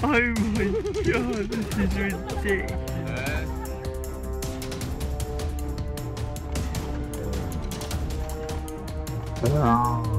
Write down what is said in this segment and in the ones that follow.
Oh my god, this is ridiculous. Oh.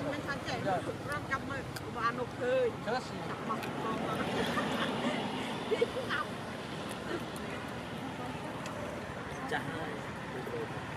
ញមិនថាចេះប្រងចាំមើលបាននោះឃើញ Chết gì? មកបងមក ចាស់ហើយ